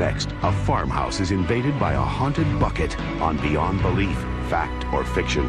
Next, a farmhouse is invaded by a haunted bucket on Beyond Belief, Fact or Fiction.